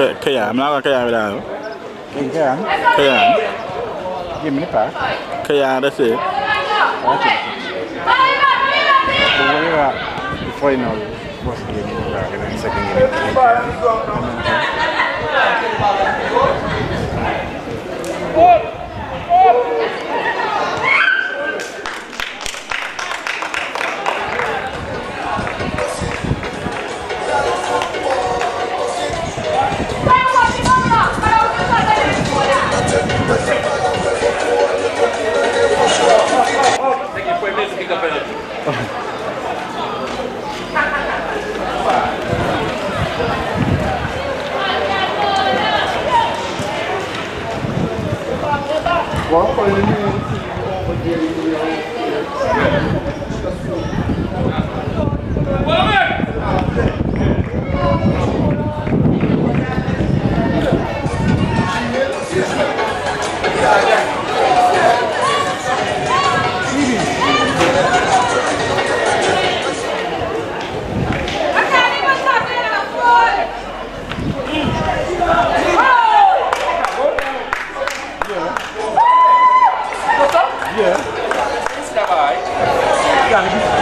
Kayaan, kayaan bilang. Kayaan? Kayaan. Gimana pak? Kayaan ada sih. Oke. Boleh pak? Final. Bos gini, kita second gini. Vamos! Yeah. Trabalho.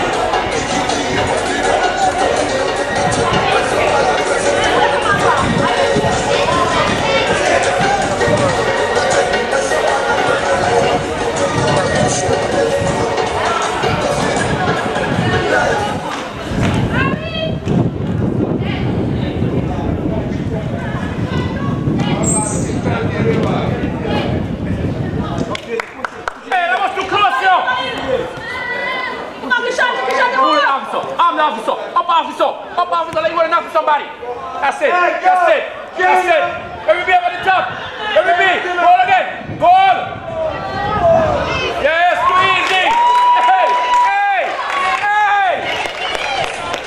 Officer. Up officer. Up officer like you want to knock somebody. That's it. That's it. That's it. Every B up at the top. Every B. Goal again. Goal. Yes, too easy. Hey, hey, hey.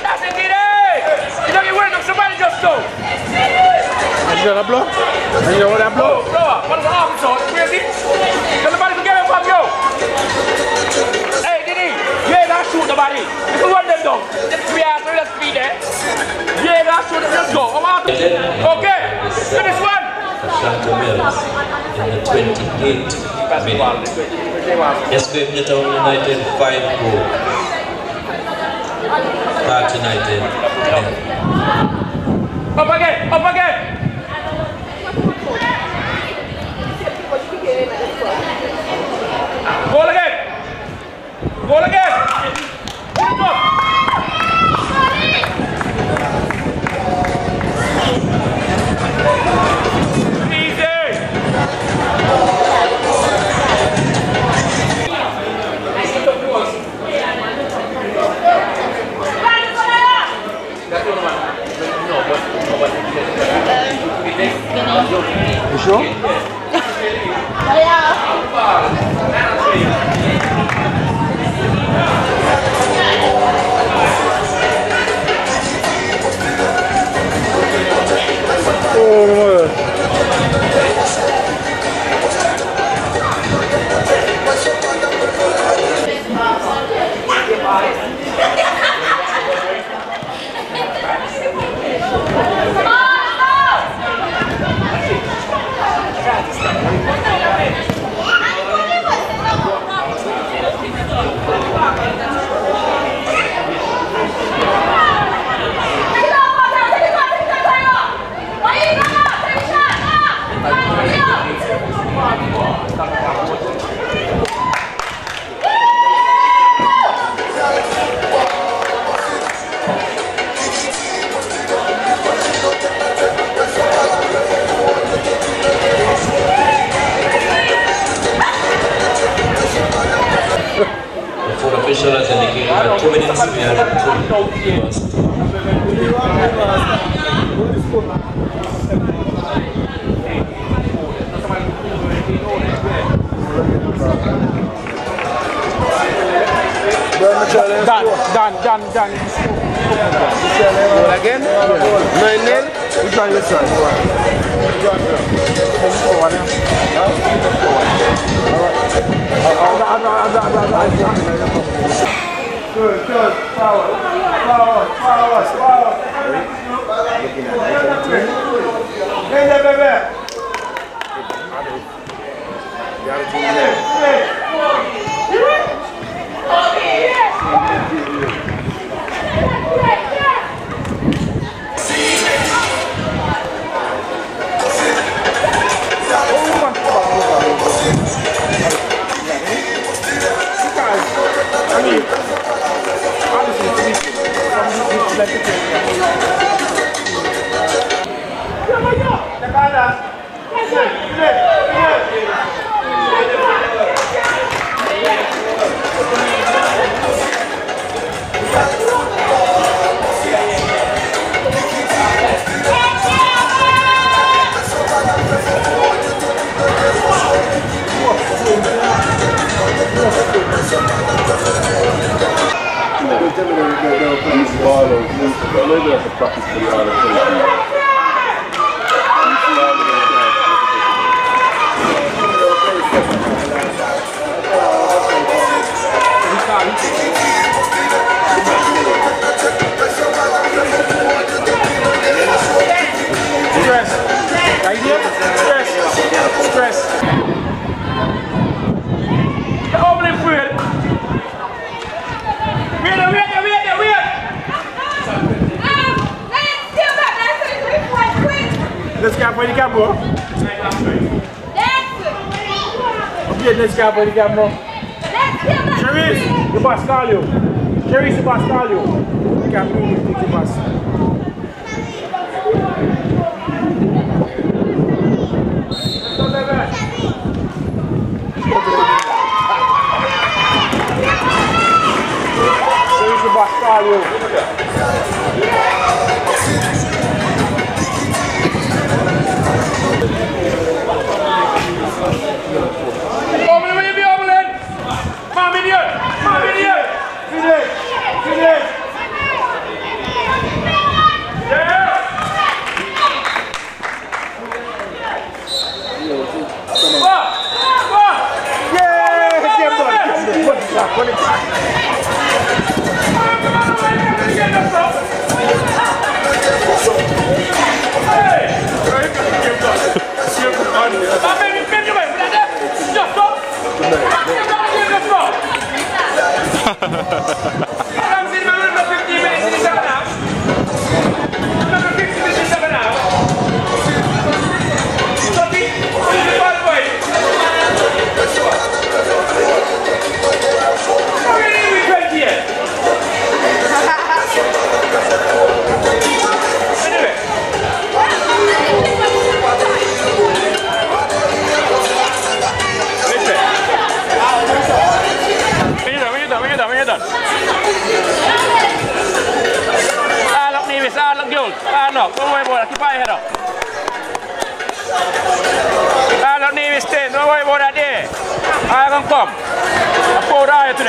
That's it, kid. You know you want to knock somebody just so. You got a blow? You know what that blow? Blow, blow up. What is the officer? Crazy? Tell nobody to get him from you. Hey, Didi, you ain't gonna shoot nobody. You can run them down. Just three You ain't gonna shoot them, just go. I'm out. Okay, finish one. Atlanta Mills in the 28th minute. United 5 goal. Bath United Up again, up again. Goal again. Goal again. 뭐죠? 뭐야? uh, two minutes we had Dan, Dan, Dan, Dan. Goal again? Nine nil? Which one is that? One. All right. Good, good. similar to that. These models, this, later I could practice the art of acabou. O que nesse cabo ele acabou? Juiz, o Bascalho. Juiz, o Bascalho. Acabou o que passa. Bastalho. Jones. Ah, no, pongo de bola, equipa de Jero. Ah, no, ni viste, no voy a bola, ni. Ah, con com. A por ahí, tú